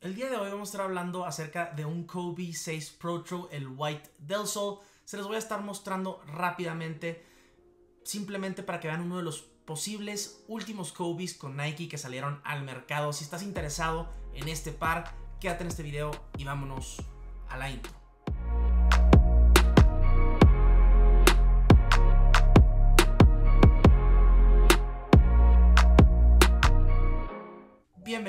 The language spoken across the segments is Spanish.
El día de hoy vamos a estar hablando acerca de un Kobe 6 Pro True, el White Del Sol. Se los voy a estar mostrando rápidamente, simplemente para que vean uno de los posibles últimos Kobe's con Nike que salieron al mercado. Si estás interesado en este par, quédate en este video y vámonos a la intro.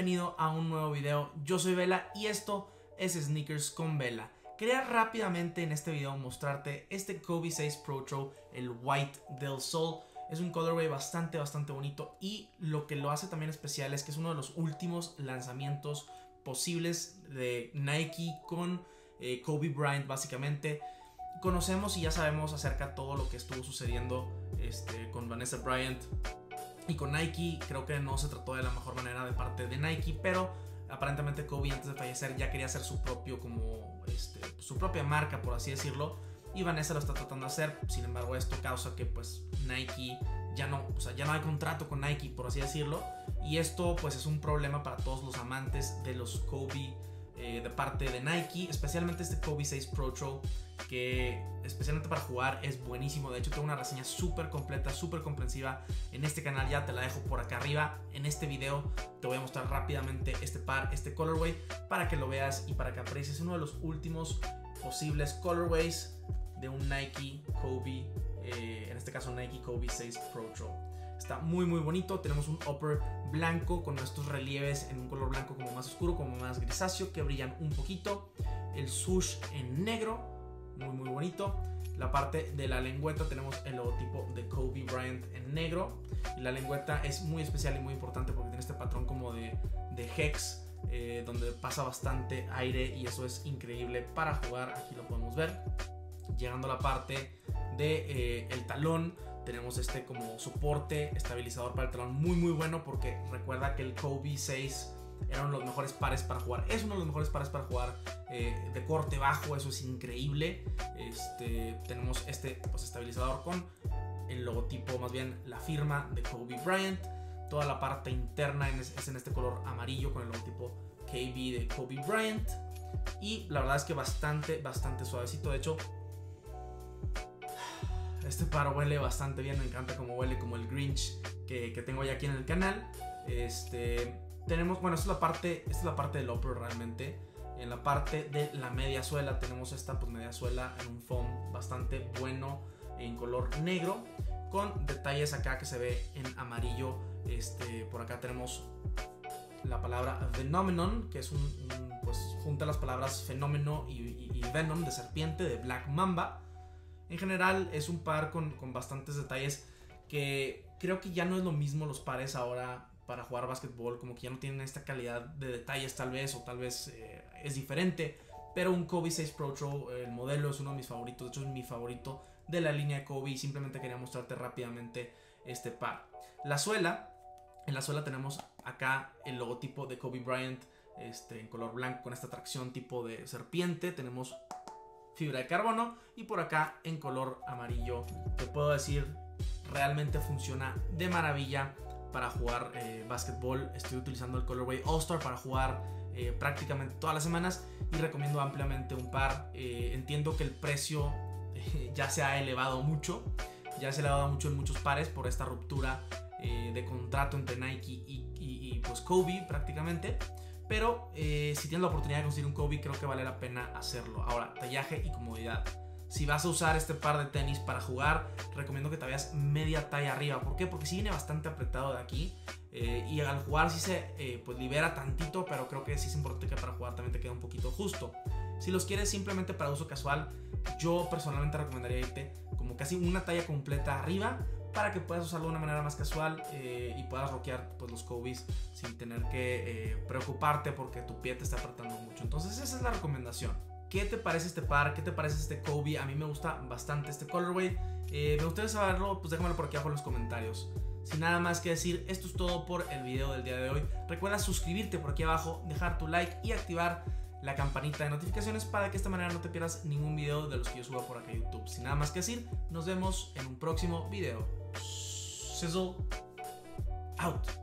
Bienvenido a un nuevo video, yo soy Vela y esto es Sneakers con Vela. Quería rápidamente en este video mostrarte este Kobe 6 Pro Tro, el White del Sol. Es un colorway bastante, bastante bonito y lo que lo hace también especial es que es uno de los últimos lanzamientos posibles de Nike con eh, Kobe Bryant básicamente. Conocemos y ya sabemos acerca de todo lo que estuvo sucediendo este, con Vanessa Bryant y con Nike. Creo que no se trató de la mejor manera de parte de Nike, pero aparentemente Kobe antes de fallecer ya quería hacer su propio como este, su propia marca por así decirlo y Vanessa lo está tratando de hacer sin embargo esto causa que pues Nike ya no o sea ya no hay contrato con Nike por así decirlo y esto pues es un problema para todos los amantes de los Kobe eh, de parte de Nike, especialmente este Kobe 6 Pro Tro, que especialmente para jugar es buenísimo. De hecho, tengo una reseña súper completa, súper comprensiva en este canal. Ya te la dejo por acá arriba. En este video te voy a mostrar rápidamente este par, este colorway, para que lo veas y para que aprecies uno de los últimos posibles colorways de un Nike Kobe, eh, en este caso Nike Kobe 6 Pro Tro. Está muy muy bonito. Tenemos un upper blanco con estos relieves en un color blanco como más oscuro, como más grisáceo, que brillan un poquito. El sush en negro, muy muy bonito. La parte de la lengüeta tenemos el logotipo de Kobe Bryant en negro. Y la lengüeta es muy especial y muy importante porque tiene este patrón como de, de hex. Eh, donde pasa bastante aire y eso es increíble para jugar. Aquí lo podemos ver. Llegando a la parte de eh, el talón tenemos este como soporte estabilizador para el talón muy muy bueno porque recuerda que el Kobe 6 era uno de los mejores pares para jugar. Es uno de los mejores pares para jugar eh, de corte bajo, eso es increíble. Este, tenemos este pues, estabilizador con el logotipo, más bien la firma de Kobe Bryant. Toda la parte interna es en este color amarillo con el logotipo KB de Kobe Bryant. Y la verdad es que bastante, bastante suavecito. De hecho, este par huele bastante bien, me encanta como huele, como el Grinch que, tengo ya aquí en el canal. Este, tenemos, bueno, esta es la parte, es la parte del upper realmente. En la parte de la media suela tenemos esta pues media suela en un foam bastante bueno en color negro con detalles acá que se ve en amarillo. Este, por acá tenemos la palabra phenomenon, que es un, pues junta las palabras fenómeno y, venom de serpiente de Black Mamba. En general es un par con, bastantes detalles que creo que ya no es lo mismo los pares ahora para jugar básquetbol, como que ya no tienen esta calidad de detalles tal vez, o tal vez eh, es diferente. Pero un Kobe 6 Pro Tro, el modelo es uno de mis favoritos, de hecho es mi favorito de la línea Kobe simplemente quería mostrarte rápidamente este par. La suela, en la suela tenemos acá el logotipo de Kobe Bryant este, en color blanco con esta tracción tipo de serpiente. Tenemos fibra de carbono y por acá en color amarillo te puedo decir realmente funciona de maravilla para jugar eh, básquetbol. Estoy utilizando el colorway All Star para jugar eh, prácticamente todas las semanas y recomiendo ampliamente un par. Eh, entiendo que el precio ya se ha elevado mucho ya se ha elevado mucho en muchos pares por esta ruptura de contrato entre Nike y, y pues Kobe prácticamente pero eh, si tienes la oportunidad de conseguir un Kobe, creo que vale la pena hacerlo. Ahora, tallaje y comodidad. Si vas a usar este par de tenis para jugar, recomiendo que te vayas media talla arriba. ¿Por qué? Porque sí viene bastante apretado de aquí. Eh, y al jugar sí se eh, pues libera tantito, pero creo que sí es importante que para jugar también te quede un poquito justo. Si los quieres simplemente para uso casual, yo personalmente recomendaría irte como casi una talla completa arriba para que puedas usarlo de una manera más casual eh, y puedas rockear pues, los Kobe's sin tener que eh, preocuparte porque tu pie te está apretando mucho. Entonces esa es la recomendación. ¿Qué te parece este par? ¿Qué te parece este Kobe? A mí me gusta bastante este colorway. Eh, me gustaría saberlo, pues déjamelo por aquí abajo en los comentarios. Sin nada más que decir, esto es todo por el video del día de hoy. Recuerda suscribirte por aquí abajo, dejar tu like y activar la campanita de notificaciones para que de esta manera no te pierdas ningún video de los que yo suba por acá a YouTube. Sin nada más que decir, nos vemos en un próximo video. Sizzle out.